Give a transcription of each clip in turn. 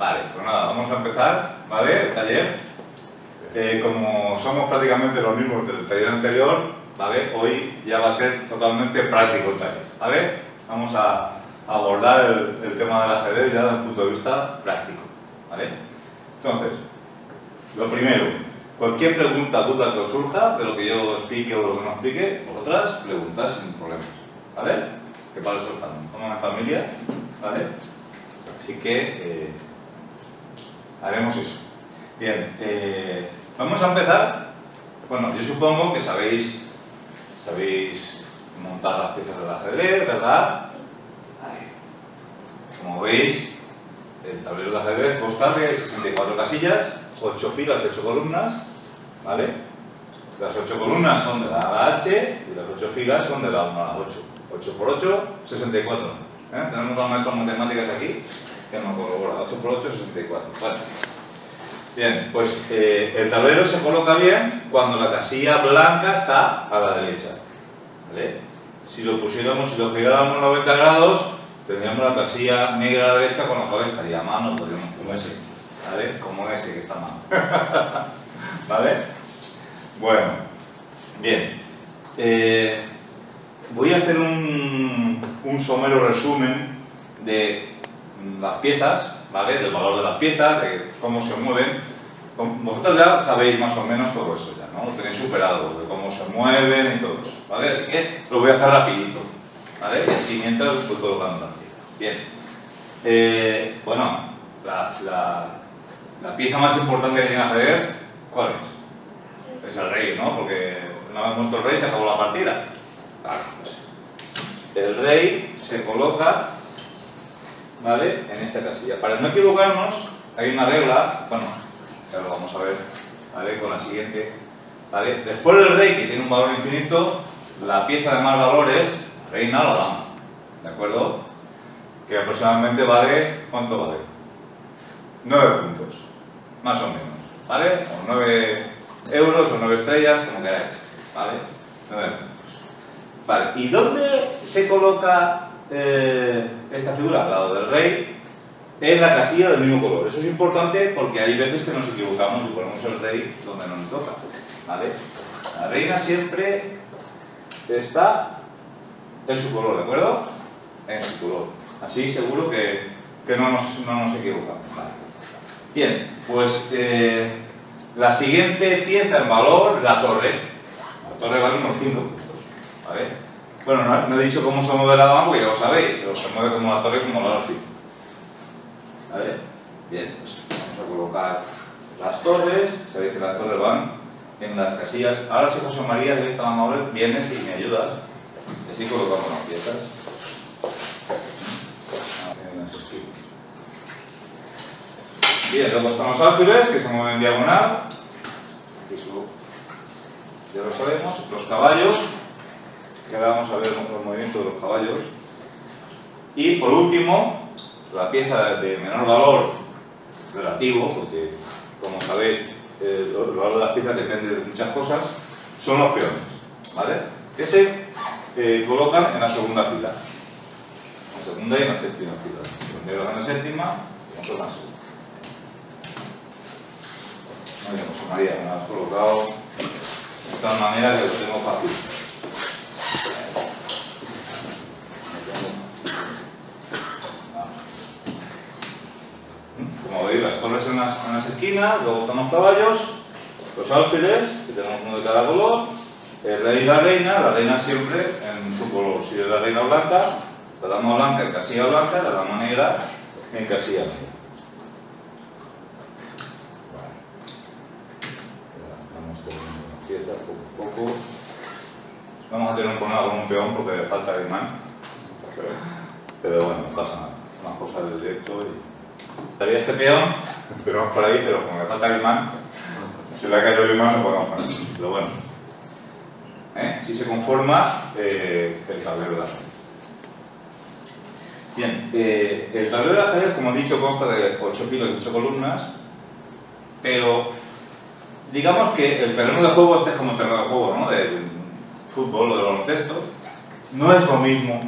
Vale, pues nada, vamos a empezar, ¿vale? El taller. Eh, como somos prácticamente los mismos del taller anterior, ¿vale? Hoy ya va a ser totalmente práctico el taller, ¿vale? Vamos a abordar el, el tema del ajedrez ya desde el punto de vista práctico, ¿vale? Entonces, lo primero, cualquier pregunta, duda que os surja de lo que yo explique o lo que no explique, vosotras preguntas sin problemas, ¿vale? Que para eso estamos, somos una familia, ¿vale? Así que eh, haremos eso. Bien, eh, vamos a empezar. Bueno, yo supongo que sabéis, sabéis montar las piezas del ajedrez, ¿verdad? Como veis, el tablero de ajedrez consta de 64 casillas, 8 filas, 8 columnas, ¿vale? Las 8 columnas son de la A a la H y las 8 filas son de la 1 a la 8. 8 por 8, 64. ¿eh? Tenemos a maestros matemáticas aquí que nos colabora. 8 por 8, 64. Vale. Bien, pues eh, el tablero se coloca bien cuando la casilla blanca está a la derecha. ¿vale? Si lo pusiéramos, si lo giráramos 90 grados, tendríamos la casilla negra a la derecha, con lo cual estaría a mano, podríamos como ese, ¿vale? Como ese que está a mano. ¿Vale? Bueno, bien. Eh, voy a hacer un, un somero resumen de las piezas, ¿vale? Del valor de las piezas, de cómo se mueven. Vosotros ya sabéis más o menos todo eso ya, ¿no? Lo tenéis superado, de cómo se mueven y todo eso, ¿vale? Así que lo voy a hacer rapidito, ¿vale? Y así mientras voy colocando las piezas. Bien. Eh, bueno, la, la, la, pieza más importante que tiene ajedrez, ¿cuál es? Es el rey, ¿no? Porque una vez muerto el rey se acabó la partida. Vale, pues el rey se coloca ¿vale? En esta casilla. Para no equivocarnos, hay una regla, bueno, ya lo vamos a ver, ¿vale? Con la siguiente, ¿vale? Después del rey, que tiene un valor infinito, la pieza de más valores, reina la dama, ¿de acuerdo? Que aproximadamente vale, ¿cuánto vale? 9 puntos, más o menos, ¿vale? O 9 euros o 9 estrellas, como queráis, ¿vale? 9 puntos. Vale, ¿y dónde se coloca eh, esta figura al lado del rey en la casilla del mismo color. Eso es importante porque hay veces que nos equivocamos y ponemos el rey donde no nos toca. La reina siempre está en su color, ¿de acuerdo? En su color. Así seguro que, que no, nos, no, nos, equivocamos. Bien, pues eh, la siguiente pieza en valor, la torre. La torre vale unos 5 puntos. ¿vale? Bueno, no, he dicho cómo se mueve la dama, porque ya lo sabéis, pero se mueve como la torre como la alfil. ¿Vale? Bien, pues vamos a colocar las torres. Sabéis que las torres van en las casillas. Ahora si José María de esta amable, vienes y me ayudas. Así colocamos las piezas. Bien, luego están los alfiles que se mueven en diagonal. Eso ya lo sabemos. Los caballos que ahora vamos a ver los movimientos de los caballos. Y por último, la pieza de menor valor relativo, porque como sabéis, el valor de las piezas depende de muchas cosas, son los peones, ¿vale? Que se eh, colocan en la segunda fila. En la segunda y en la séptima fila. Los negros en la séptima y nosotros en la segunda. Bien, José María, me has colocado de tal manera que lo tengo fácil. Como torres en las, en las esquinas, luego están los caballos, los alfiles, que tenemos uno de cada color, el rey y la reina, la reina siempre en su color. Si es la reina blanca, la dama blanca en casilla blanca, la dama negra en casilla negra. Poco a poco. Vamos a tener un problema con un peón porque falta de imán. Pero bueno, no pasa nada. Una cosa del directo y... Estaría este peón, tenemos por ahí, pero como me falta el imán, si le ha caído el imán no podemos poner. Pero bueno, ¿eh? si se conforma eh, el tablero de ajedrez. Bien, eh, el tablero de ajedrez, como he dicho, consta de 8 filas y 8 columnas, pero digamos que el terreno de juego este es como el terreno de juego, ¿no? De fútbol o de baloncesto, no es lo mismo,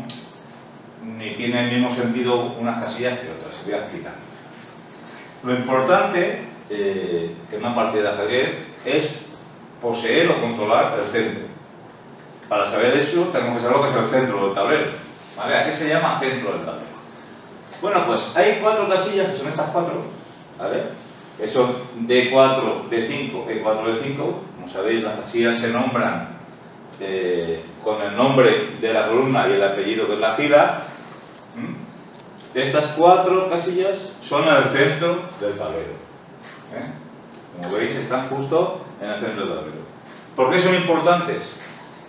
ni tiene el mismo sentido unas casillas que otras, voy a explicar. Lo importante eh, en una partida de ajedrez es poseer o controlar el centro. Para saber eso tenemos que saber lo que es el centro del tablero. ¿vale? ¿A qué se llama centro del tablero? Bueno, pues hay cuatro casillas, que son estas cuatro, ¿vale? que son D4, D5, E4, D5. Como sabéis, las casillas se nombran eh, con el nombre de la columna y el apellido de la fila. Estas cuatro casillas son el centro del tablero. ¿eh? Como veis, están justo en el centro del tablero. ¿Por qué son importantes?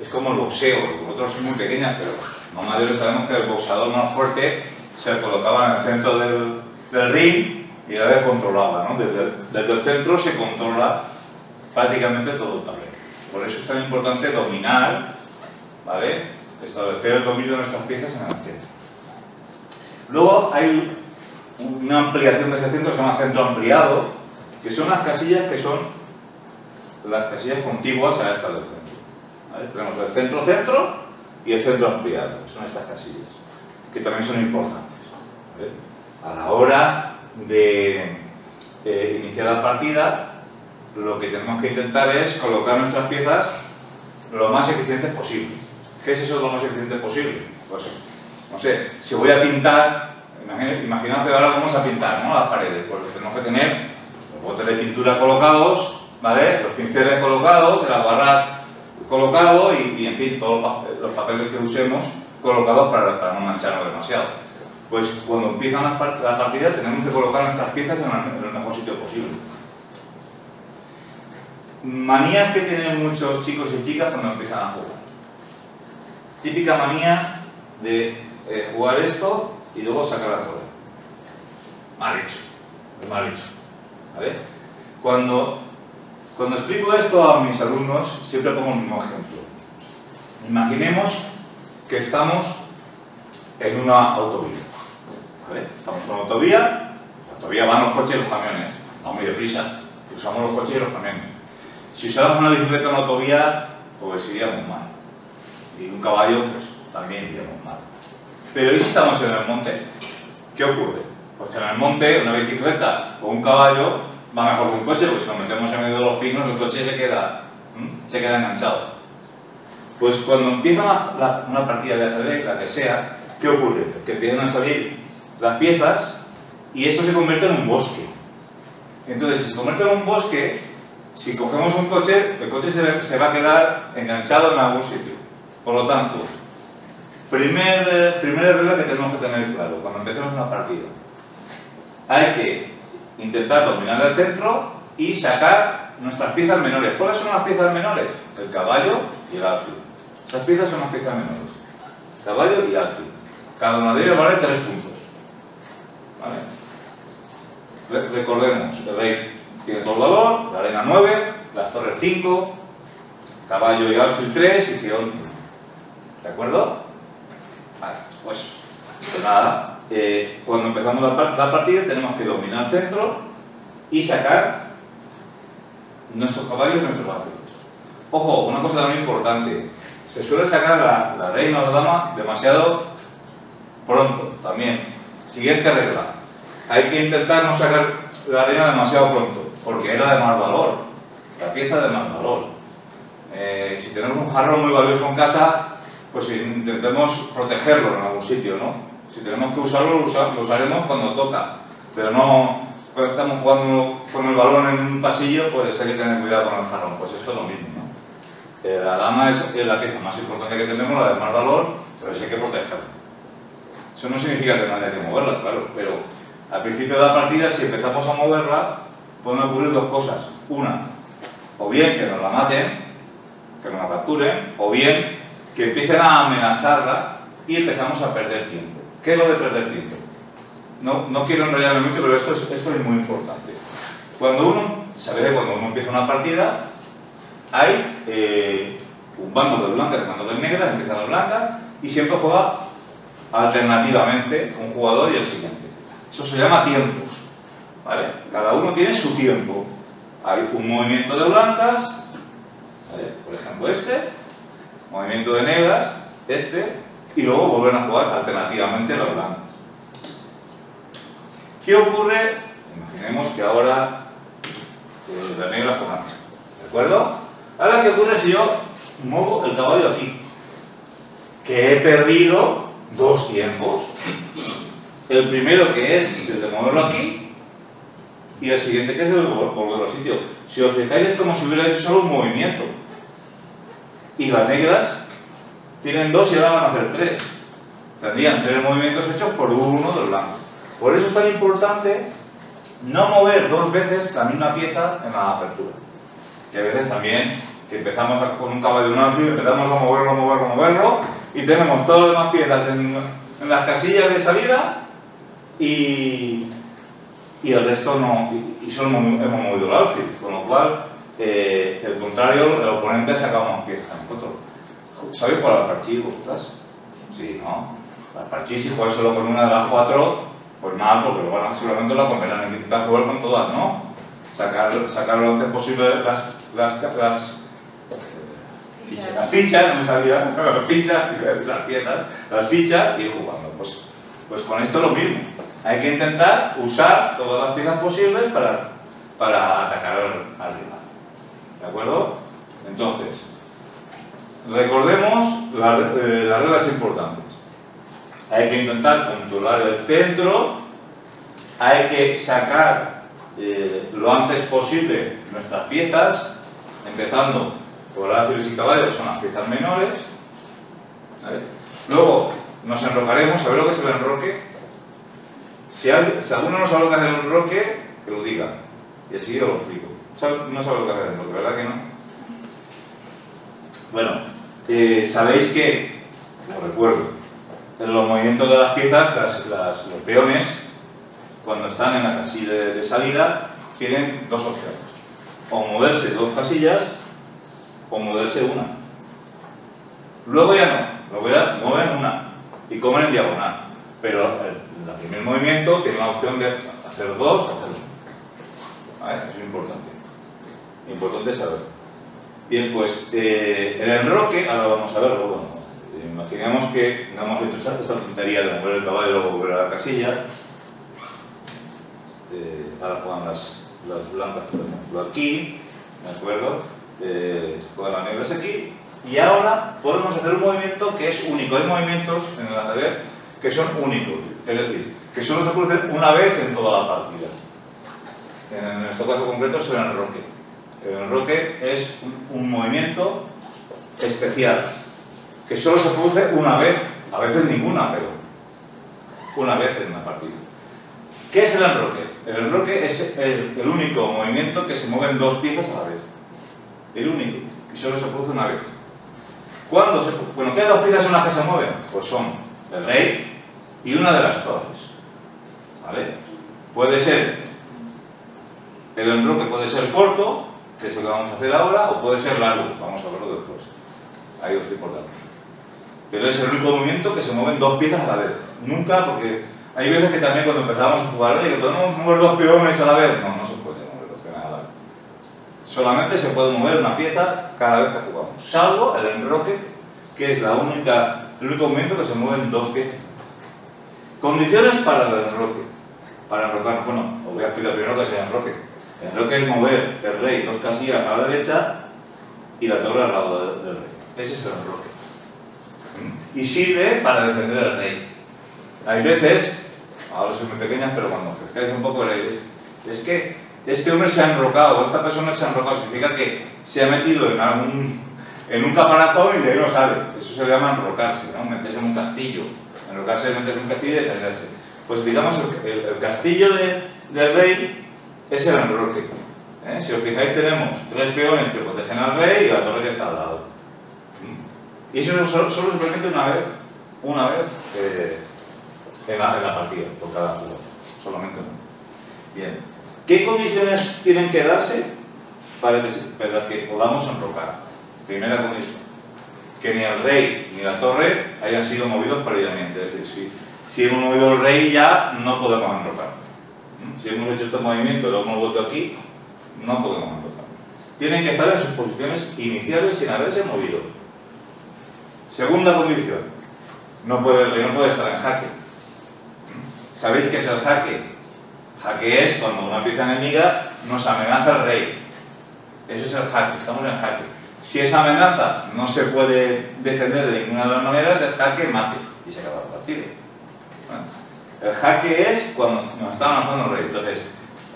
Es como el boxeo, vosotros sois muy pequeñas, pero no mayores sabemos que el boxeador más fuerte se colocaba en el centro del, ring y la vez controlaba, ¿no? Desde, desde el centro se controla prácticamente todo el tablero. Por eso es tan importante dominar, ¿vale? Establecer el dominio de nuestras piezas en el centro. Luego hay una ampliación de ese centro que se llama centro ampliado, que son las casillas que son las casillas contiguas a estas del centro. Tenemos el centro-centro y el centro ampliado, que son estas casillas, que también son importantes. A la hora de eh, iniciar la partida, lo que tenemos que intentar es colocar nuestras piezas lo más eficientes posible. ¿Qué es eso de lo más eficiente posible? Pues, no sé, si voy a pintar, imaginaos que ahora vamos a pintar ¿no? las paredes, pues tenemos que tener los botes de pintura colocados, ¿vale? Los pinceles colocados, las barras colocados y, en fin, todos los papeles que usemos colocados para, para no mancharnos demasiado. Pues cuando empiezan las, partidas tenemos que colocar nuestras piezas en el mejor sitio posible. Manías que tienen muchos chicos y chicas cuando empiezan a jugar. Típica manía de eh, jugar esto y luego sacar la torre. Mal hecho, mal hecho. Cuando, cuando explico esto a mis alumnos, siempre pongo el mismo ejemplo. Imaginemos que estamos en una autovía. Estamos en una autovía, la autovía van los coches y los camiones, no muy deprisa, usamos los coches y los camiones. Si usáramos una bicicleta en una autovía, pues iríamos mal. Y un caballo, pues también iríamos mal. Pero ¿y si estamos en el monte? ¿Qué ocurre? Pues que en el monte una bicicleta o un caballo va mejor que un coche, porque si nos metemos en medio de los pinos el coche se queda, se queda enganchado. Pues cuando empieza una partida de ajedrez, la que sea, ¿qué ocurre? Que empiezan a salir las piezas y esto se convierte en un bosque. Entonces, si se convierte en un bosque, si cogemos un coche, el coche se, se va a quedar enganchado en algún sitio. Por lo tanto, Primer, eh, primera regla que tenemos que tener claro cuando empecemos una partida. Hay que intentar dominar el centro y sacar nuestras piezas menores. ¿Cuáles son las piezas menores? El caballo y el alfil. Estas piezas son las piezas menores. Caballo y alfil. Cada una de ellas vale tres puntos. ¿Vale? Recordemos, el rey tiene todo el valor, la arena 9, las torres 5, caballo y alfil 3 y peón ¿De acuerdo? Pues, pues nada, eh, cuando empezamos la, partida tenemos que dominar el centro y sacar nuestros caballos y nuestros alfiles. Ojo, una cosa también importante, se suele sacar la, la reina o la dama demasiado pronto también. Siguiente regla, hay que intentar no sacar la reina demasiado pronto, porque era de más valor, la pieza de más valor. Eh, si tenemos un jarrón muy valioso en casa, pues intentemos protegerlo en algún sitio, ¿no? Si tenemos que usarlo, lo, usaremos cuando toca, pero no cuando estamos jugando con el balón en un pasillo, pues hay que tener cuidado con el jarrón, pues esto es lo mismo, ¿no? Eh, la dama es, la pieza más importante que tenemos, la de más valor, pero hay que protegerla. Eso no significa que no haya que moverla, claro, pero al principio de la partida, si empezamos a moverla, pueden ocurrir dos cosas. Una, o bien que nos la maten, que nos la capturen, o bien que empiecen a amenazarla y empezamos a perder tiempo. ¿Qué es lo de perder tiempo? No, no quiero enrollarme mucho, pero esto es, esto es muy importante. Cuando uno, sabéis cuando uno empieza una partida, hay eh, un bando de blancas un bando de negras, empiezan las blancas y siempre juega alternativamente un jugador y el siguiente. Eso se llama tiempos. ¿vale? Cada uno tiene su tiempo. Hay un movimiento de blancas, por ejemplo este, movimiento de negras, este, y luego volver a jugar alternativamente los blancos. ¿Qué ocurre Imaginemos que ahora las negras esto. ¿De acuerdo? Ahora, ¿qué ocurre si yo muevo el caballo aquí? Que he perdido dos tiempos. El primero que es el de moverlo aquí y el siguiente que es el de volverlo al sitio. Si os fijáis es como si hubiera hecho solo un movimiento. Y las negras tienen dos y ahora van a hacer tres. Tendrían tres movimientos hechos por uno del blanco. Por eso es tan importante no mover dos veces la misma pieza en la apertura. Que a veces también, que empezamos con un caballo de un alfil, empezamos a moverlo, moverlo, moverlo, y tenemos todas las demás piezas en, en las casillas de salida y, y el resto no, y, solo hemos movido el alfil, con lo cual eh, el contrario, el oponente ha sacado más piezas ¿Sabéis cuál es el parchís vosotras? Sí, ¿no? El parchís si juegas solo con una de las cuatro, pues mal, porque luego seguramente la comerán. Intentar jugar con todas, ¿no? Sacar, sacar lo antes posible las, las, las, Fichas. las fichas, no me salía, las fichas, las piezas, las fichas y jugando. Pues, pues con esto lo mismo. Hay que intentar usar todas las piezas posibles para, para atacar al, al rival. ¿De acuerdo? Entonces, recordemos eh, las reglas importantes. Hay que intentar controlar el centro, hay que sacar eh, lo antes posible nuestras piezas, empezando por alfiles y caballos, que son las piezas menores. Luego nos enrocaremos, ¿sabéis lo que es el enroque? Si, al- si alguno no sabe lo que es el enroque, que lo diga. Y así yo lo explico. ¿Sabe- No sabe lo que el enroque, ¿verdad que no? Bueno, eh, sabéis que, os recuerdo, en los movimientos de las piezas, las- los peones, cuando están en la casilla de, salida, tienen dos opciones. O moverse dos casillas, o moverse una. Luego ya no, luego ya mueven una y comen en diagonal. Pero el, el primer movimiento tiene la opción de hacer dos o hacer uno. Eso es importante. Importante saber. Bien, pues eh, el enroque, ahora vamos a verlo, eh, imaginemos que no hemos hecho esta, tontería de mover el caballo y luego volver a la casilla. Eh, ahora pongan las, blancas, por ejemplo, aquí, ¿de acuerdo? Eh, pongan las negras aquí. Y ahora podemos hacer un movimiento que es único. Hay movimientos en el ajedrez que son únicos, es decir, que solo se producen una vez en toda la partida. En este caso concreto es el enroque. El enroque es un, movimiento especial, que solo se produce una vez, a veces ninguna, pero una vez en una partida. ¿Qué es el enroque? El enroque es el, el único movimiento que se mueven dos piezas a la vez. El único, y solo se produce una vez. ¿Cuándo se Bueno, ¿qué dos piezas son las que se mueven? Pues son el rey y una de las torres. ¿Vale? Puede ser, el enroque puede ser corto, que es lo que vamos a hacer ahora, o puede ser largo, vamos a verlo después. Hay dos tipos de. Pero es el único movimiento que se mueven dos piezas a la vez. Nunca, porque hay veces que también cuando empezamos a jugar, oye, que podemos mover dos peones a la vez. No, no se puede mover dos peones a la vez. Solamente se puede mover una pieza cada vez que jugamos, salvo el enroque, que es la única, el único movimiento que se mueven dos piezas. Condiciones para el enroque. Para enrocar, bueno, os voy a explicar primero qué es el enroque. El enroque es mover el rey dos casillas a la derecha y la torre al lado de- del rey. Ese es el enroque. ¿Mm? Y sirve para defender al rey. Hay veces, ahora soy muy pequeñas, pero cuando crezcáis un poco es que este hombre se ha enrocado, o esta persona se ha enrocado, significa que se ha metido en algún, en un caparazón y de ahí no sale. Eso se llama enrocarse, ¿no? Meterse en un castillo. Enrocarse es meterse en un castillo y defenderse. Pues digamos, el, el- el castillo de- del rey es el enroque. ¿eh? Si os fijáis, tenemos tres peones que protegen al rey y la torre que está al lado. Y eso solo, solo se permite una vez, una vez eh, en, la, en la partida, por cada jugador. Solamente una. Bien. ¿Qué condiciones tienen que darse para que, para que podamos enrocar? Primera condición. Que ni el rey ni la torre hayan sido movidos previamente. Es decir, si, si hemos movido el rey ya no podemos enrocar. Si hemos hecho este movimiento y lo hemos vuelto aquí, no podemos enrocar. Tienen que estar en sus posiciones iniciales sin haberse movido. Segunda condición. No puede, no puede estar en jaque. ¿Sabéis qué es el jaque? Jaque es cuando una pieza enemiga nos amenaza el rey. Eso es el jaque, estamos en jaque. Si esa amenaza no se puede defender de ninguna de las maneras, el jaque mate y se acaba el partido. El jaque es cuando nos está amenazando el rey. Entonces,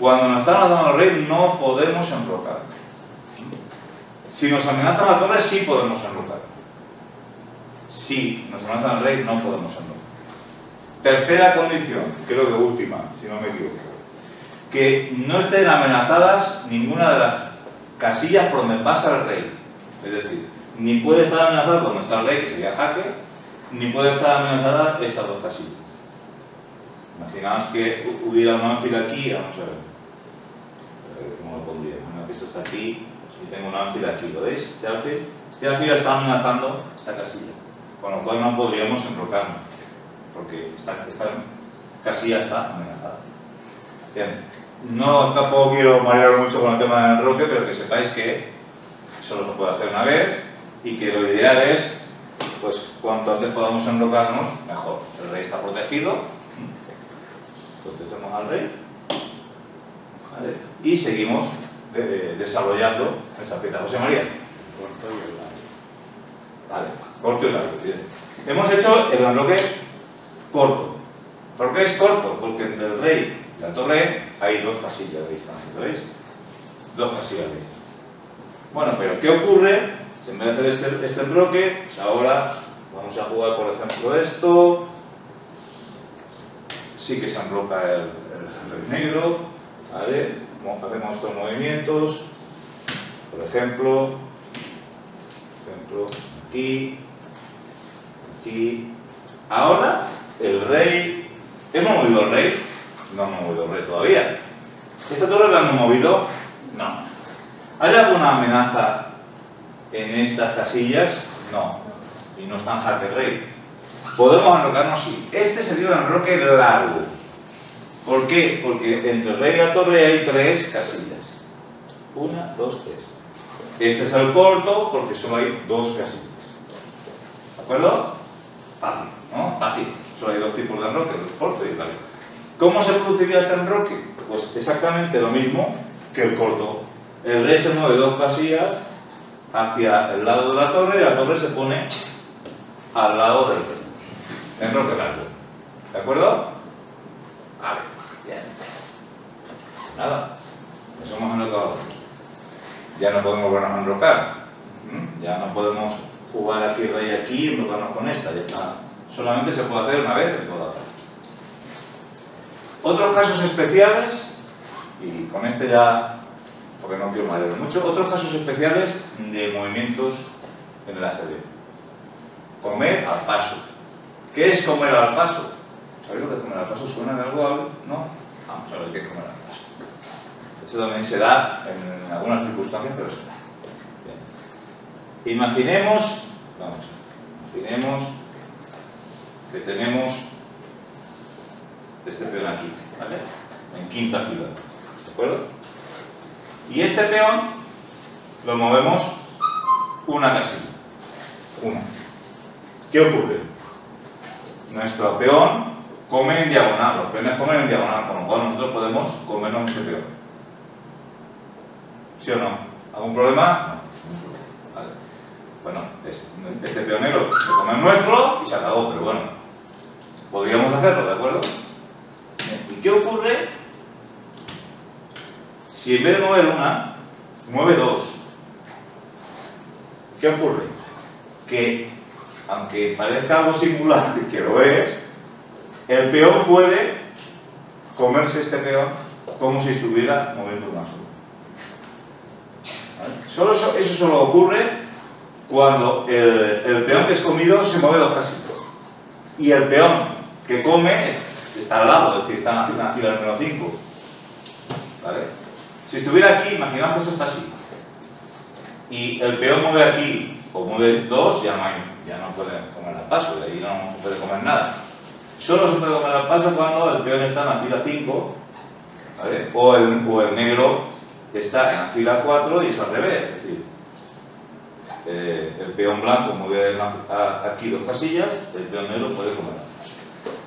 cuando nos está amenazando el rey no podemos enrocar. Si nos amenaza la torre sí podemos enrocar. Si nos amenaza el rey no podemos enrocar. Tercera condición, creo que última, si no me equivoco. Que no estén amenazadas ninguna de las casillas por donde pasa el rey. Es decir, ni puede estar amenazada donde está el rey, que sería jaque, ni puede estar amenazada estas dos casillas. Imaginaos que hubiera un ánfila aquí, vamos a ver. ¿Cómo lo pondría? Bueno, esto está aquí, y tengo un ánfila aquí, ¿lo veis? Este ánfila, este ánfila está amenazando esta casilla, con lo cual no podríamos enrocarnos, porque esta, esta casilla está amenazada. Bien, no tampoco quiero marear mucho con el tema del enroque, pero que sepáis que solo se puede hacer una vez y que lo ideal es, pues cuanto antes podamos enrocarnos, mejor. El rey está protegido, contestamos al rey ¿vale? y seguimos de, desarrollando esta pieza. José María. Corto y largo. Vale, corto y largo. Bien. Hemos hecho el enroque corto. ¿Por qué es corto? Porque entre el rey y la torre hay dos casillas de distancia, ¿lo veis? Dos casillas de distancia. Bueno, pero ¿qué ocurre? Si en vez de hacer este, este enroque, pues ahora vamos a jugar, por ejemplo, esto. Sí que se enroca el, el rey negro, ¿vale? Mo- Hacemos estos movimientos, por ejemplo, por ejemplo, aquí, aquí. Ahora, el rey. ¿Hemos movido el rey? No hemos movido el rey todavía. ¿Esta torre la hemos movido? No. ¿Hay alguna amenaza en estas casillas? No. Y no está en jaque rey. Podemos enrocarnos sí. Este sería un enroque largo. ¿Por qué? Porque entre el rey y la torre hay tres casillas. Una, dos, tres. Este es el corto porque solo hay dos casillas. ¿De acuerdo? Fácil, ¿no? Fácil. Solo hay dos tipos de enroque, el corto y el largo. ¿Cómo se produciría este enroque? Pues exactamente lo mismo que el corto. El rey se mueve dos casillas hacia el lado de la torre y la torre se pone al lado del rey. Largo. ¿De acuerdo? Vale, bien. Nada, nos hemos enrocado. Ya no podemos volvernos a enrocar. ¿Mm? Ya no podemos jugar aquí rey aquí y enrocarnos con esta. Ya está. Solamente se puede hacer una vez en toda. Otros casos especiales, y con este ya, porque no quiero marear mucho, otros casos especiales de movimientos en el ajedrez. Comer al paso. ¿Qué es comer al paso? ¿Sabéis lo que es comer al paso? ¿Suena de algo? ¿No? Vamos a ver qué es comer al paso. Eso también se da en algunas circunstancias, pero se da. Bien. Imaginemos, vamos, imaginemos que tenemos este peón aquí, ¿vale? En quinta fila, ¿de acuerdo? Y este peón lo movemos una casilla, una. ¿Qué ocurre? Nuestro peón come en diagonal, los peones comen en diagonal, con lo cual nosotros podemos comernos este peón. ¿Sí o no? ¿Algún problema? No. Vale. Bueno, este, peonero se come el nuestro y se acabó, pero bueno, podríamos hacerlo, ¿de acuerdo? ¿Y qué ocurre si en vez de mover una, mueve dos? ¿Qué ocurre? Que, aunque parezca algo singular, que lo es, el peón puede comerse este peón como si estuviera moviendo una sola. Solo eso, solo ocurre cuando el, peón que es comido se mueve dos casitos. Y el peón que come es- está al lado, es decir, está en la fila número 5. ¿Vale? Si estuviera aquí, imaginaos que esto está así. Y el peón mueve aquí, o mueve dos, ya no, hay, ya no puede comer al paso, de ahí no se puede comer nada. Solo se puede comer al paso cuando el peón está en la fila 5, ¿vale? o, el, o el negro está en la fila 4 y es al revés, es decir, eh, el peón blanco mueve en la- a- aquí dos casillas, el peón negro puede comer al paso.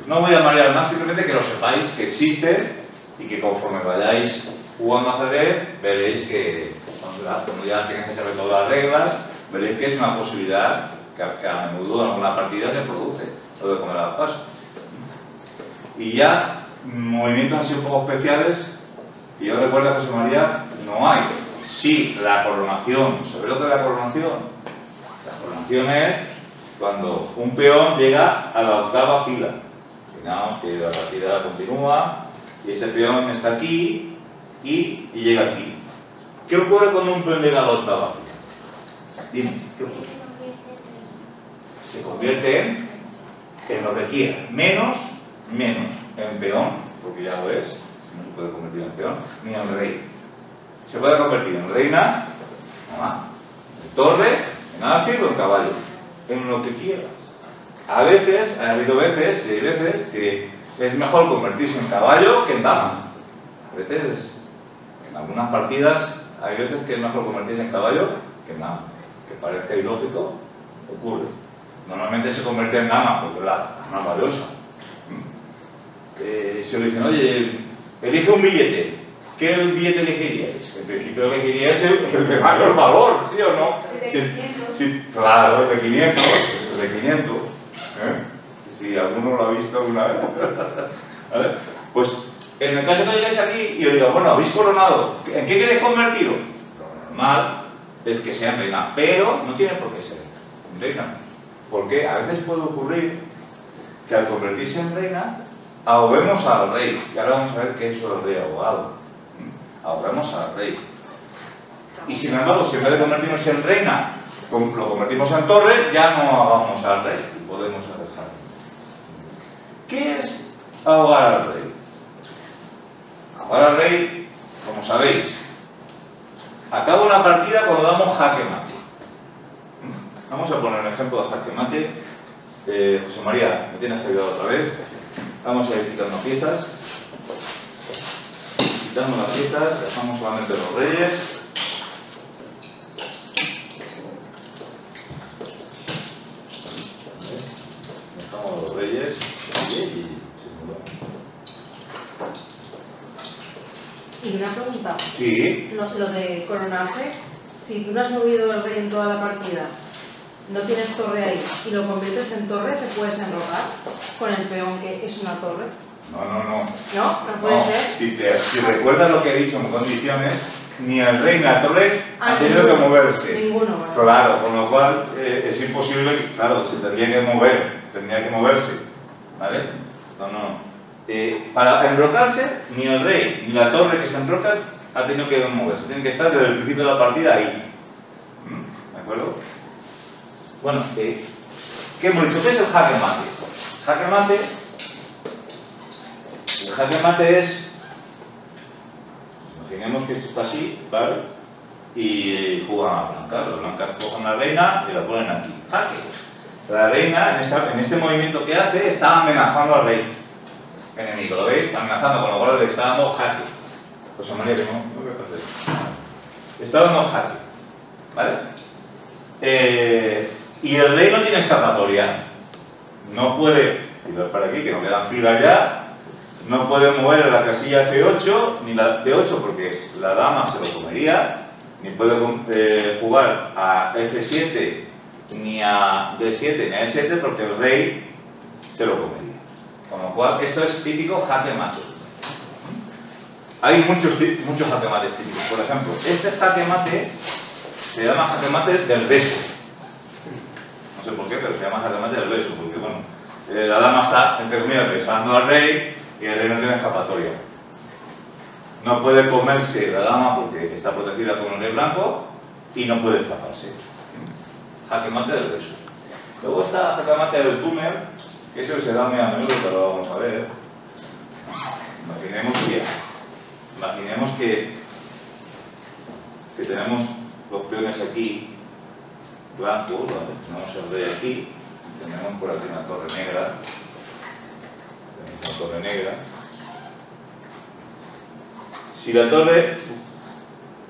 No voy a marear más, simplemente que lo sepáis que existe y que conforme vayáis jugando ajedrez veréis que, cuando ya tenéis que saber todas las reglas, veréis que es una posibilidad que, a menudo en alguna partida se produce, lo de comer al paso. Y ya, movimientos así un poco especiales, que yo recuerdo a José María, no hay. Sí, la coronación. ¿Sabéis lo que es la coronación? La coronación es cuando un peón llega a la octava fila. Imaginamos que la partida continúa y este peón está aquí y, llega aquí. ¿Qué ocurre cuando un peón llega a la octava fila? Dime, ¿qué ocurre? Se convierte en, lo que quiera, menos, menos en peón, porque ya lo es, no se puede convertir en peón, ni en rey. Se puede convertir en reina, en torre, en alfil o en caballo, en lo que quieras. A veces, ha habido veces, y hay veces que es mejor convertirse en caballo que en dama. A veces, en algunas partidas, hay veces que es mejor convertirse en caballo que en dama. Que parezca ilógico, ocurre. Normalmente se convierte en dama porque la más valiosa. Eh, se le dicen, oye, elige un billete. ¿Qué billete elegiríais? En principio elegiríais el, de mayor valor, ¿sí o no? El de 500. Sí, claro, el de 500. El de 500. ¿eh? Si alguno lo ha visto alguna vez. ¿Vale? Pues en el caso que llegáis aquí y os digo, bueno, habéis coronado, ¿en qué queréis convertiros? Lo normal es que sea en reina, pero no tiene por qué ser reina. Porque a veces puede ocurrir que al convertirse en reina ahoguemos al rey. Y ahora vamos a ver qué es del rey ahogado. Ahoguemos al rey. Y sin embargo, si en vez de convertirnos en reina, lo convertimos en torre, ya no ahogamos al rey. Y podemos dejar. ¿Qué es ahogar al rey? Ahogar al rey, como sabéis, acaba una partida cuando damos jaque mate. Vamos a poner un ejemplo de jaque mate. Eh, José María, ¿me tienes que ayudar otra vez? Vamos a ir quitando piezas. Quitando las piezas, dejamos solamente los reyes. Dejamos los reyes y una pregunta. Sí. Lo, lo de coronarse, si tú no has movido el rey en toda la partida no tienes torre ahí y lo conviertes en torre, te puedes enrocar con el peón que es una torre. No, no, no. ¿No? No puede No, ser. Si, te- si recuerdas lo que he dicho en condiciones, ni el rey ni la torre Ah, ha tenido que moverse. Ninguno, ¿vale? Claro, con lo cual eh, es imposible, claro, se tendría que mover, tendría que moverse. ¿Vale? No, no. Eh, para enrocarse, ni el rey ni la torre que se enrocan ha tenido que moverse. Tienen que estar desde el principio de la partida ahí. ¿Mm? ¿De acuerdo? Bueno, eh, ¿qué hemos dicho? ¿Qué es el jaque mate? Jaque mate. El jaque mate es. Imaginemos que esto está así, ¿vale? Y eh, juegan a blanca. Los blancas cogen la reina y la ponen aquí. Jaque. La reina, en, este movimiento que hace, está amenazando al rey enemigo. ¿Lo veis? Está amenazando, con lo cual le está dando jaque. José María, que no, no. Está dando jaque. ¿Vale? Eh, y el rey no tiene escapatoria. No puede, tirar para aquí, que no quedan filas ya, no puede mover la casilla F8 ni la D8 porque la dama se lo comería, ni puede eh, jugar a F7 ni a D7 ni a E7 porque el rey se lo comería. Con lo cual, esto es típico jaque mate. Hay muchos, muchos jaque mates típicos. Por ejemplo, este jaque mate se llama jaque mate del beso. No sé por qué, pero se llama mate del beso, porque bueno, eh, la dama está, entre comillas, besando al rey y el rey no tiene escapatoria. No puede comerse la dama porque está protegida con el rey blanco y no puede escaparse. Jaque mate del beso. Luego está jaque mate del túnel, que eso se da muy a menudo, pero lo vamos a ver. Imaginemos que, imaginemos que, que tenemos los peones aquí blancos, ¿vale? tenemos el rey aquí, tenemos por aquí una torre negra, una torre negra. Si la torre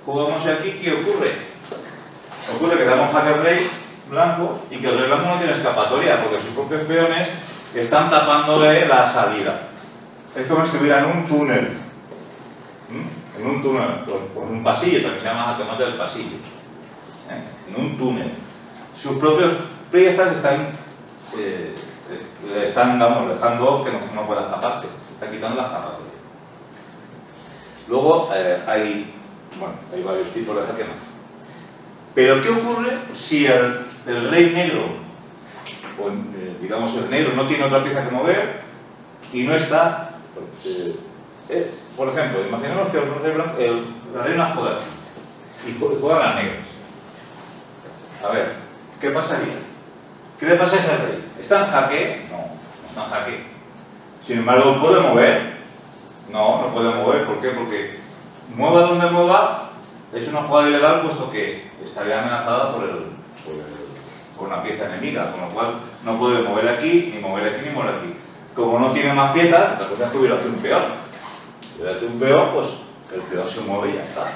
jugamos aquí, ¿qué ocurre? Ocurre que damos jaque al rey blanco y que el rey blanco no tiene escapatoria porque sus propios peones están tapándole la salida. Es como si estuviera en un túnel. En un túnel, o en un pasillo, también se llama mate del pasillo. ¿eh? En un túnel. Sus propias piezas están, eh, están dejando que no, pueda escaparse. Se está quitando la escapatoria. Luego eh, hay, bueno, hay varios tipos de jaque mate. Pero ¿qué ocurre si el, rey negro, o eh, digamos el negro, no tiene otra pieza que mover y no está... eh, eh, por ejemplo, imaginemos que el rey blanco, el, la reina juega y jue- juegan las negras. A ver, ¿qué pasaría? ¿Qué le pasa a ese rey? ¿Está en jaque? No, no está en jaque. Sin embargo, ¿puede mover? No, no puede mover. ¿Por qué? Porque mueva donde mueva, es una jugada ilegal puesto que es- estaría amenazada por, el, por, una pieza enemiga, con lo cual no puede mover aquí, ni mover aquí, ni mover aquí. Como no tiene más piezas, la cosa es que hubiera hecho un. Si hubiera hecho un peor, pues el peor se mueve y ya está.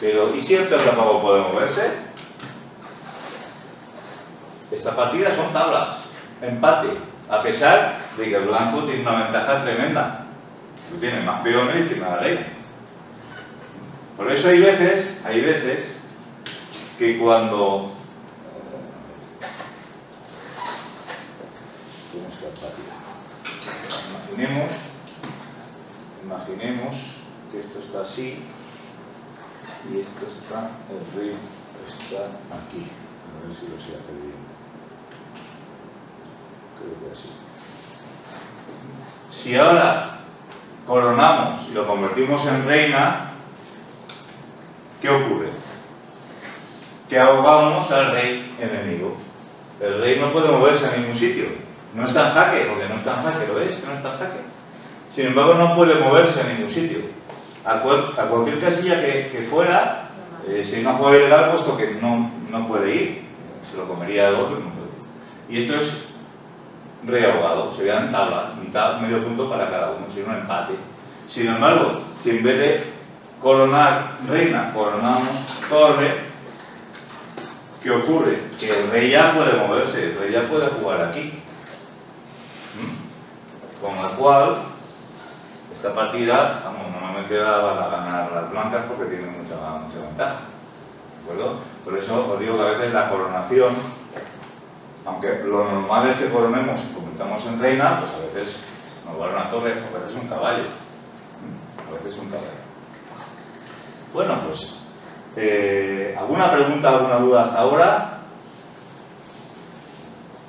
Pero, ¿y si el terrapavo puede moverse? Esta partida son tablas, empate, a pesar de que el blanco tiene una ventaja tremenda. Tú tienes más peones y tiene la reina. Por eso hay veces, hay veces que cuando tienes. Imaginemos, imaginemos que esto está así y esto está, el rey está aquí. A ver si lo sé hacer bien. Si ahora coronamos y lo convertimos en reina, ¿qué ocurre? Que ahogamos al rey enemigo. El rey no puede moverse a ningún sitio. No está en jaque, porque no está en jaque, ¿lo ves? Que no está en jaque. Sin embargo, no puede moverse a ningún sitio. A, cual- a cualquier casilla que, fuera, eh, si no puede ilegal, puesto que no, no puede ir. Se lo comería el otro, no puede ir. Y esto es rey ahogado, se vean tabla, mitad, medio punto para cada uno, sería un empate. Sin embargo, si en vez de coronar reina, coronamos torre, ¿qué ocurre? Que el rey ya puede moverse, el rey ya puede jugar aquí. ¿Mm? Con lo cual, esta partida, vamos, normalmente la van a ganar las blancas porque tienen mucha, mucha ventaja. ¿De acuerdo? Por eso os digo que a veces la coronación aunque lo normal es que coronemos y convirtamos en reina, pues a veces nos vale una torre, a veces un caballo. A veces un caballo. Bueno, pues, eh, ¿alguna pregunta, alguna duda hasta ahora?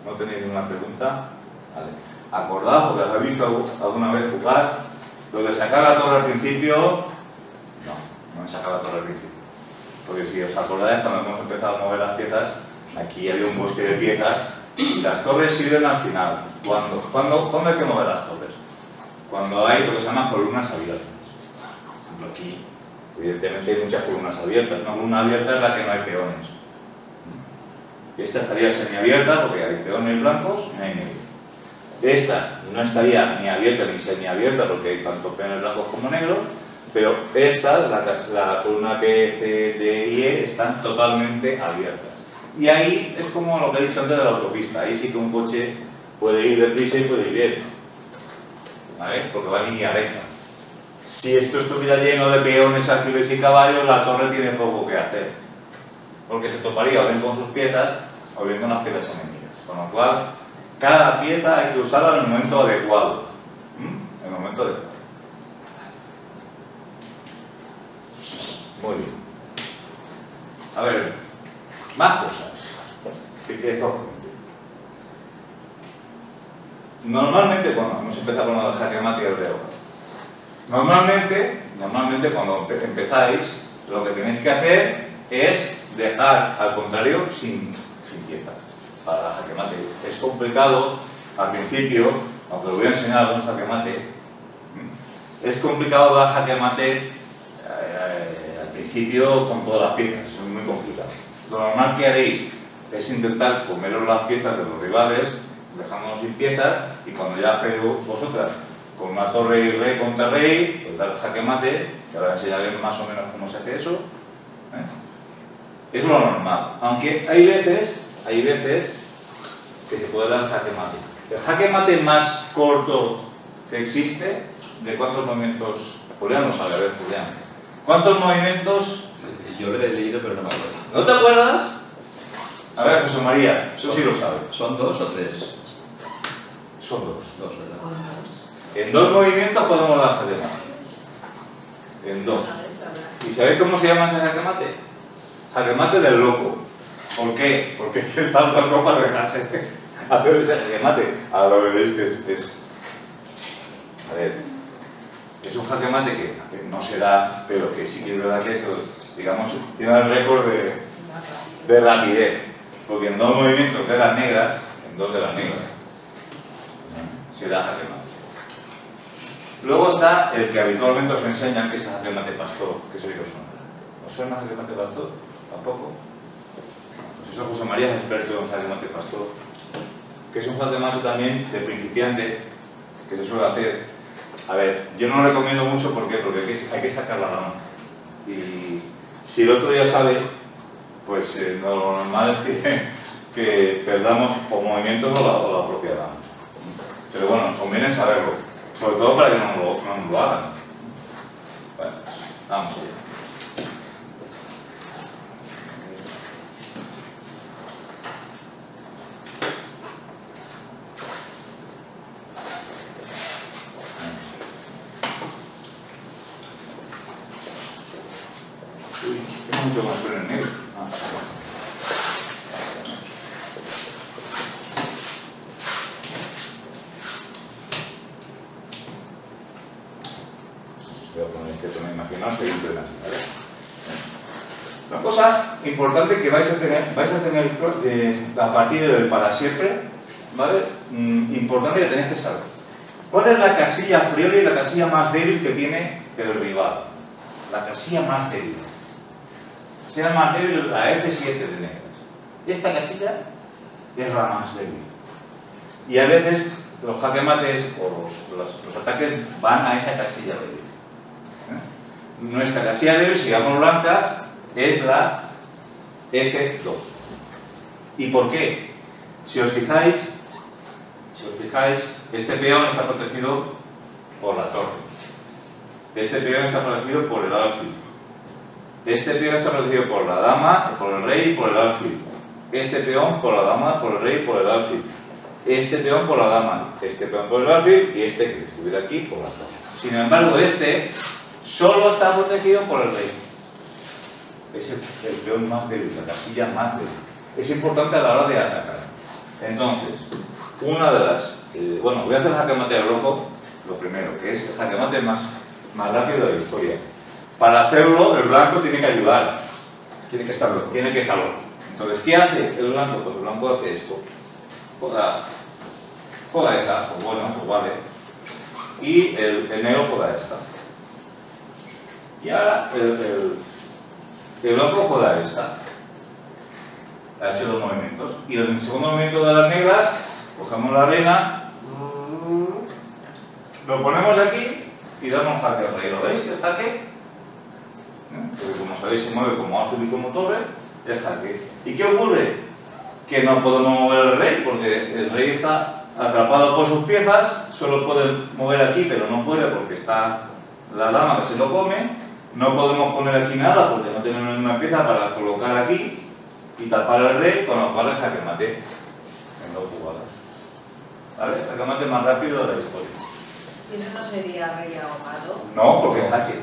¿No tenéis ninguna pregunta? Vale. Acordad, porque os habéis visto alguna vez jugar, lo de sacar la torre al principio, no, no es sacar la torre al principio. Porque si os acordáis, cuando hemos empezado a mover las piezas, aquí había un bosque de piezas y las torres sirven al final. ¿Cuándo? ¿Cuándo, ¿cuándo hay que mover las torres? Cuando hay lo que se llaman columnas abiertas. Por ejemplo, aquí, evidentemente hay muchas columnas abiertas. Una columna abierta es la que no hay peones. Esta estaría semiabierta porque hay peones blancos y no hay negros. Esta no estaría ni abierta ni semiabierta porque hay tanto peones blancos como negros, pero estas, la, la columna B, C, D y E, están totalmente abiertas. Y ahí es como lo que he dicho antes de la autopista, ahí sí que un coche puede ir deprisa y puede ir bien, ¿vale? Porque va en línea recta. Si esto estuviera lleno de peones, alfiles y caballos, la torre tiene poco que hacer, porque se toparía o bien con sus piezas o bien con las piezas enemigas. Con lo cual, cada pieza hay que usarla en el momento adecuado. ¿Mm? En el momento adecuado. Muy bien. A ver, más cosas. Normalmente, bueno, hemos empezado con y el reo. Normalmente, normalmente cuando empe- empezáis, lo que tenéis que hacer es dejar al contrario sin, sin piezas para jaque mate. Es complicado al principio, aunque os voy a enseñar algún jaque mate, ¿m? es complicado dar jaque mate eh, al principio con todas las piezas, es muy complicado. Lo normal que haréis es intentar comeros las piezas de los rivales, dejándolos sin piezas, y cuando ya hacéis vosotras con una torre y rey contra rey, pues dar jaque mate, que ahora enseñaré más o menos cómo se hace eso. ¿eh? Es lo normal. Aunque hay veces, hay veces que se puede dar jaque mate. El jaque mate más corto que existe, ¿de cuántos movimientos Julián no sabe, a ver, Julián. ¿Cuántos movimientos? Yo lo he leído, pero no me acuerdo. ¿No te acuerdas? A ver, José María, eso sí lo sabe. ¿Son dos o tres? Son dos. Dos, ¿verdad? En dos movimientos podemos dar jaque mate. En dos. ¿Y sabéis cómo se llama ese jaque mate? Jaque mate del loco. ¿Por qué? Porque es que está loco para dejarse hacer ese jaque mate. Ahora lo veréis que es, es- A ver. Es un jaque mate que, que no se da, pero que sí que es verdad que, digamos, tiene el récord de, de rapidez. Porque en dos movimientos de las negras, en dos de las negras, se da jaque mate. Luego está el que habitualmente os enseñan, que es el jaque mate pastor, que eso yo suena. ¿Os suena jaque mate pastor? Tampoco. Pues eso José María es experto en jaque mate pastor, que es un jaque mate también de principiante, que se suele hacer. A ver, yo no lo recomiendo mucho ¿por qué? porque hay que, sacar la dama. Y si el otro ya sabe, pues eh, lo normal es que, perdamos o movimientos o la, o propia. Pero bueno, conviene saberlo, sobre todo para que no lo, no lo hagan. Bueno, vamos allá. Uy, tengo mucho más negro. Voy a poner que me imaginaos que hay. Una cosa importante que vais a tener, vais a tener a partir del para siempre, ¿vale? Mm, importante que tenéis que saber. ¿Cuál es la casilla priori, la casilla más débil que tiene el rival? La casilla más débil. Casilla más débil la F7 de negras. Esta casilla es la más débil. Y a veces los jaque mates o los, ataques van a esa casilla débil. ¿eh? Nuestra casilla débil, si llamamos blancas, es la F2. ¿Y por qué? Si os fijáis, si os fijáis, este peón está protegido por la torre. Este peón está protegido por el alfil. Este peón está protegido por la dama, por el rey y por el alfil. Este peón por la dama, por el rey y por el alfil. Este peón por la dama, este peón por el alfil y este que estuviera aquí por la torre. Sin embargo, este solo está protegido por el rey. Es el, el peón más débil, la casilla más débil. Es importante a la hora de atacar. Entonces, una de las... eh, bueno, voy a hacer el jaque mate al loco, lo primero, que es el jaque mate más, más rápido de la historia. Para hacerlo, el blanco tiene que ayudar, Tiene que estar loco. tiene que estar loco. Entonces, ¿qué hace el blanco? Pues el blanco hace esto. Juega, juega esa, pues bueno, pues vale. Y el, el negro juega esta. Y ahora el, el, el blanco juega esta. Ha hecho dos movimientos. Y en el segundo movimiento de las negras, cogemos la reina, lo ponemos aquí y damos jaque al rey. ¿Lo veis? El jaque. Porque como sabéis se mueve como alfil y como torre, es jaque. ¿Y qué ocurre? Que no podemos mover el rey, porque el rey está atrapado por sus piezas, solo puede mover aquí, pero no puede porque está la dama que se lo come, no podemos poner aquí nada porque no tenemos ninguna pieza para colocar aquí y tapar el rey, con lo cual es jaque mate en dos jugadas. ¿Vale? Jaque mate más rápido de la historia. ¿Eso no sería rey ahogado? No, porque es jaque.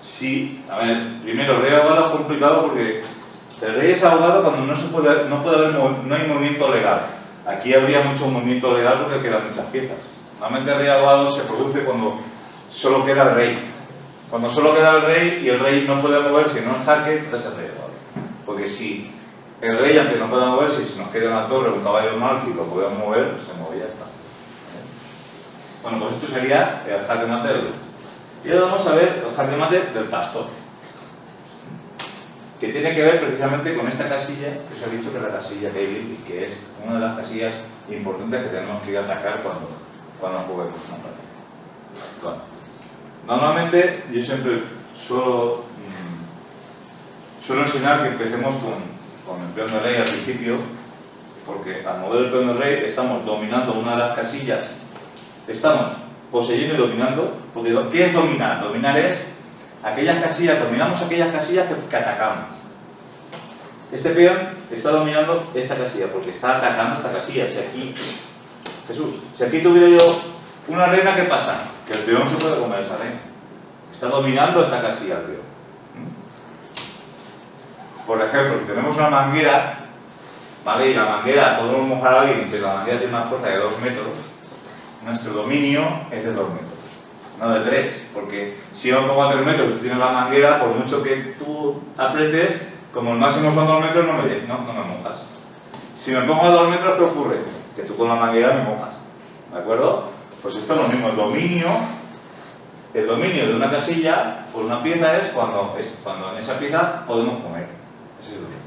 Sí, a ver, primero, el rey ahogado es complicado porque el rey es ahogado cuando no, puede, no, puede haber, no hay movimiento legal. Aquí habría mucho movimiento legal porque quedan muchas piezas. Normalmente el rey ahogado se produce cuando solo queda el rey. Cuando solo queda el rey y el rey no puede moverse, no en jaque, entonces el rey ahogado. Porque si el rey, aunque no pueda moverse, si nos queda una torre o un caballo en alfil, lo podemos mover, se mueve y ya está. Bueno, pues esto sería el jaque mate y ahora vamos a ver el jaque mate del pastor, que tiene que ver precisamente con esta casilla que os he dicho que es la casilla y que es una de las casillas importantes que tenemos que ir a atacar cuando, cuando juguemos una partida. Normalmente yo siempre suelo, mm, suelo enseñar que empecemos con, con el peón de rey al principio, porque al mover el peón de rey estamos dominando una de las casillas, estamos poseyendo y dominando, porque ¿qué es dominar? Dominar es aquellas casillas, dominamos aquellas casillas que, que atacamos. Este peón está dominando esta casilla, porque está atacando esta casilla. Si aquí, Jesús, si aquí tuviera yo una reina, ¿qué pasa? Que el peón se puede comer esa reina. Está dominando esta casilla el peón. ¿Mm? Por ejemplo, si tenemos una manguera, ¿vale? Y la manguera, podemos mojar a alguien, pero la manguera tiene una fuerza de 2 metros, nuestro dominio es de 2 metros, no de 3, porque si pongo a 3 metros tú tienes la manguera, por mucho que tú apretes, como el máximo son 2 metros, no me, no, no me mojas. Si me pongo a 2 metros, ¿qué ocurre? Que tú con la manguera me mojas, ¿de acuerdo? Pues esto es lo mismo, el dominio, el dominio de una casilla por una pieza es cuando, es cuando en esa pieza podemos comer. Ese es dominio.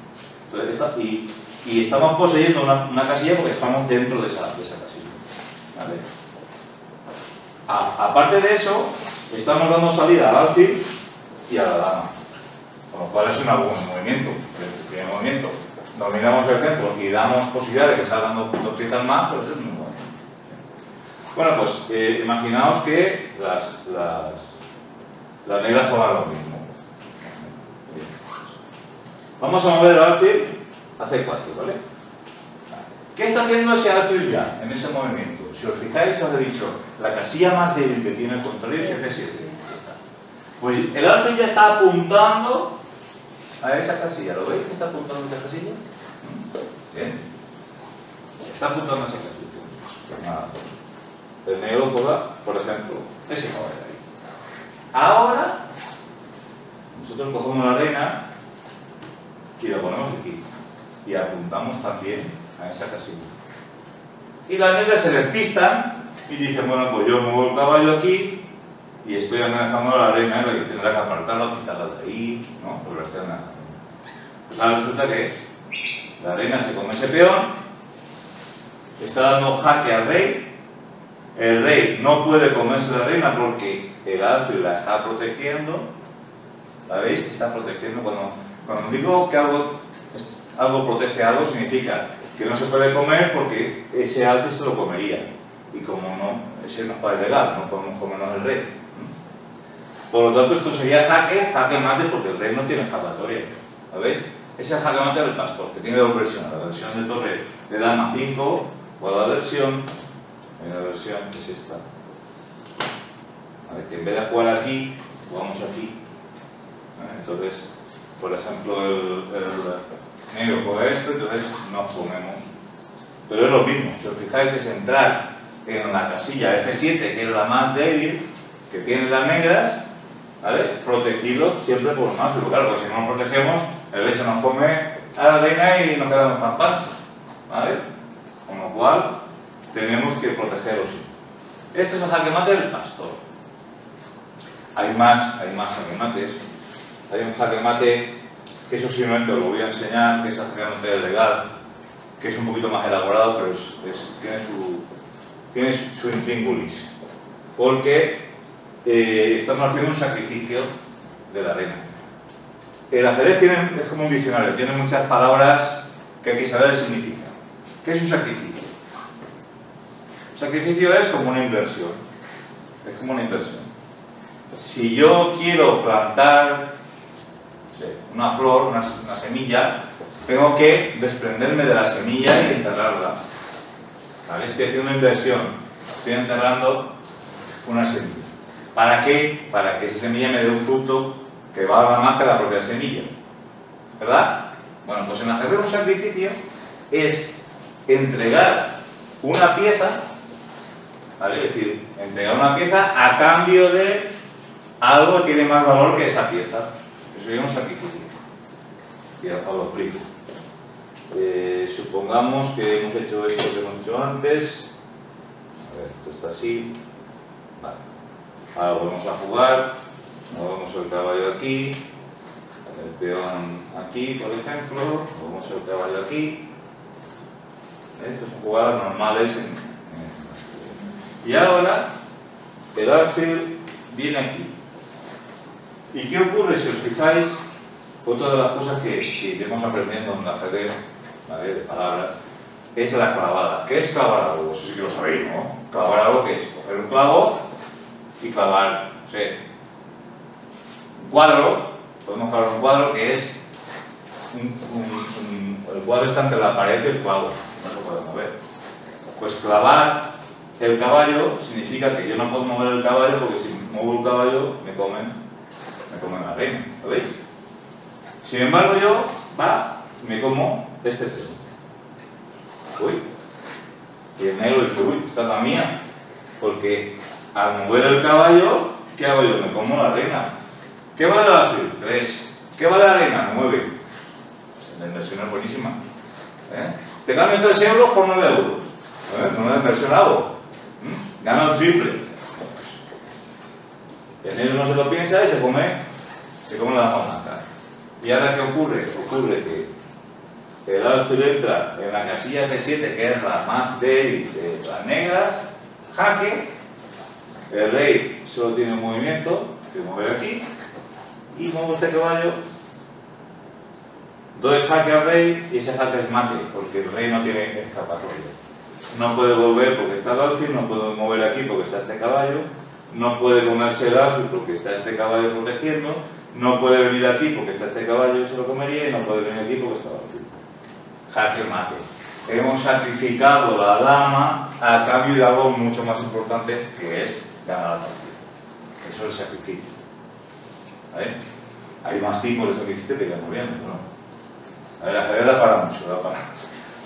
Entonces, esta- y, y estamos poseyendo una, una casilla porque estamos dentro de esa, de esa casilla. ¿vale? Aparte de eso, estamos dando salida al alfil y a la dama. Con lo cual es un buen movimiento, movimiento. Dominamos el centro y damos posibilidad de que salgan dos, dos piezas más, eso es muy bueno. Bueno, pues eh, imaginaos que las, las, negras juegan lo mismo. Vamos a mover el alfil a C4, ¿vale? ¿Qué está haciendo ese alfil ya en ese movimiento? Si os fijáis, he dicho, la casilla más débil que tiene el contrario es F7. Ya está. Pues el alfil ya está apuntando a esa casilla. ¿Lo veis que está apuntando a esa casilla? Bien. Está apuntando a esa casilla. Pues. El negro por ejemplo, ese caballo ahí. Ahora, nosotros cogemos la reina y la ponemos aquí. Y apuntamos también a esa casilla. Y las negras se despistan y dicen, bueno, pues yo muevo el caballo aquí y estoy amenazando a la reina, la que tendrá que apartarla o quitarla de ahí, ¿no? Pues la estoy amenazando. Pues ahora resulta que la reina se come ese peón, está dando jaque al rey, el rey no puede comerse la reina porque el alfil la está protegiendo, ¿la veis? Está protegiendo cuando, cuando digo que algo, algo protege algo significa que no se puede comer porque ese alfil se lo comería y como no, ese no es legal, no podemos comernos el rey. Por lo tanto, esto sería jaque, jaque mate, porque el rey no tiene escapatoria. ¿Lo veis? Ese es jaque mate del pastor, que tiene dos versiones. La versión de torre de dama 5 o la versión, hay una versión que es esta. A que en vez de jugar aquí, jugamos aquí. ¿eh? Entonces, por ejemplo, el negro juega esto, entonces nos comemos. Pero es lo mismo, si os fijáis, es entrar en la casilla F7, que es la más débil, que tienen las negras, ¿vale? Protegido siempre por más, pero claro, porque si no nos protegemos, el se nos come a la reina y nos quedamos tan panchos, ¿vale? Con lo cual, tenemos que protegeros. Este es el jaque mate del pastor. Hay más, hay más jaque mates. Hay un jaque mate que eso simplemente os lo voy a enseñar, que es mate legal, que es un poquito más elaborado, pero es- tiene su, tiene su intríngulis. Porque eh, estamos haciendo un sacrificio de la reina. El ajedrez tiene, es como un diccionario, tiene muchas palabras que hay que saber el. ¿Qué es un sacrificio? Un sacrificio es como una inversión. Es como una inversión. Si yo quiero plantar una flor, una, semilla, tengo que desprenderme de la semilla y enterrarla. ¿Vale? Estoy haciendo una inversión. Estoy enterrando una semilla. ¿Para qué? Para que esa semilla me dé un fruto que valga más que la propia semilla. ¿Verdad? Bueno, pues en ajedrez un sacrificio es entregar una pieza, ¿vale? Es decir, entregar una pieza a cambio de algo que tiene más valor que esa pieza. Eso un sacrificio. Y ahora lo explico. Eh, supongamos que hemos hecho esto que hemos hecho antes. A ver, esto está así. Vale. Ahora volvemos a jugar. Movemos el caballo aquí. El peón aquí, por ejemplo. Movemos el caballo aquí. Estas son jugadas normales. en- Y ahora el alfil viene aquí. ¿Y qué ocurre si os fijáis? Otra de las cosas que, que iremos aprendiendo en el ajedrez, ¿vale? de palabras, es la clavada. ¿Qué es clavar algo? Eso sí que lo sabéis, ¿no? Clavar algo que es coger un clavo y clavar, no sé, un cuadro, podemos clavar un cuadro que es, un, el cuadro está entre la pared del cuadro, no se puede mover. Pues clavar el caballo significa que yo no puedo mover el caballo porque si muevo el caballo me comen, comen la reina, ¿lo veis? Sin embargo yo, va, me como este pelo. Uy. Y el negro dice, uy, esta es la mía. Porque al mover el caballo, ¿qué hago yo? Me como la reina. ¿Qué vale la azul? Tres. ¿Qué vale la reina? Nueve. La inversión es buenísima. ¿Eh? Te cambio 3 euros por 9 euros. ¿Eh? No me he inversionado. ¿Mm? Gano el triple. El negro no se lo piensa y se come, come la dama blanca. ¿Y ahora qué ocurre? Ocurre que el alfil entra en la casilla F7, que es la más débil de las negras, jaque, el rey solo tiene un movimiento, que mover aquí, y muevo este caballo, doy jaque al rey y ese jaque es mate, porque el rey no tiene escapatoria. No puede volver porque está el alfil, no puede mover aquí porque está este caballo, no puede comerse el alfil porque está este caballo protegiendo, no puede venir aquí porque está este caballo y se lo comería, y no puede venir aquí porque el alfil. Jaque mate. Hemos sacrificado la dama a cambio de algo mucho más importante que es ganar la partida. Eso es el sacrificio. ¿Vale? Hay más tipos de sacrificio que ya no vienen, ¿no? A ver, la ajedrez da para mucho, da para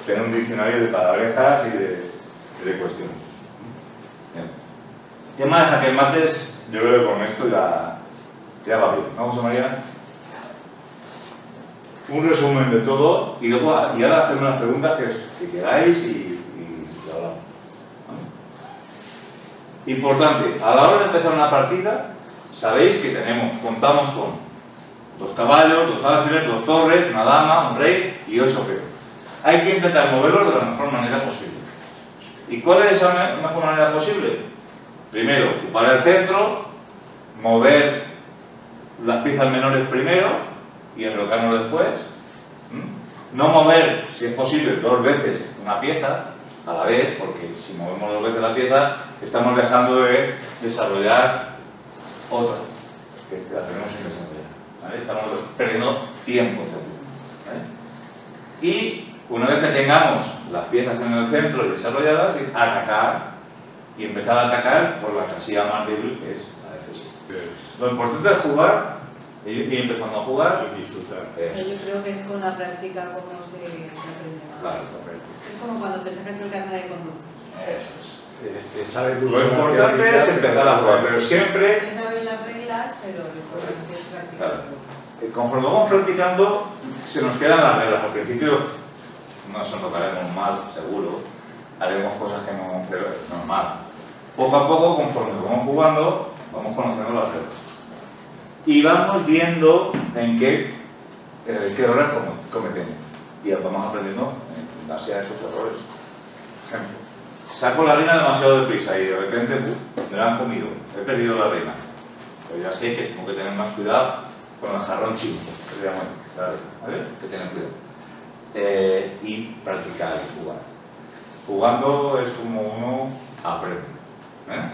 tener un diccionario de palabrejas y de, cuestiones. Bien. Tema de jaque mates, yo creo que con esto ya, ya va bien. Vamos a María. Un resumen de todo y luego y ahora hacerme las preguntas que, que queráis y, y hablamos. Importante, a la hora de empezar una partida, sabéis que tenemos, contamos con dos caballos, dos alfiles, dos torres, una dama, un rey y ocho peones. Hay que intentar moverlos de la mejor manera posible. ¿Y cuál es esa mejor manera posible? Primero, ocupar el centro, mover las piezas menores primero y enrocarnos después. No mover, si es posible, dos veces una pieza a la vez, porque si movemos dos veces la pieza, estamos dejando de desarrollar otra, que la tenemos sin desarrollar. Estamos perdiendo tiempo. ¿vale? Y una vez que tengamos las piezas en el centro desarrolladas, atacar y empezar a atacar por la casilla más débil que es. Lo importante es jugar y ir empezando a jugar y disfrutar. Pero yo creo que es con la práctica como se, se aprende más. Claro, Es como cuando te sacas el carnet de conducir. eso es. Eh, sabe Lo mucho más importante es empezar a jugar, pero siempre Que sabes las reglas, pero lo importante es practicar. Claro. Eh, Conforme vamos practicando, se nos quedan las reglas. Al principio nos tocaremos mal, seguro. Haremos cosas que no, pero es normal. Poco a poco, conforme vamos jugando, vamos conociendo las reglas. Y vamos viendo en qué, eh, errores com- cometemos. Y vamos aprendiendo en base a esos errores. Ejemplo. Saco la reina demasiado deprisa y de repente, uf, me la han comido. He perdido la reina. Pero ya sé que tengo que tener más cuidado con el jarrón chino, que. Que tener cuidado. Eh, y practicar y jugar. Jugando es como uno aprende. ¿eh?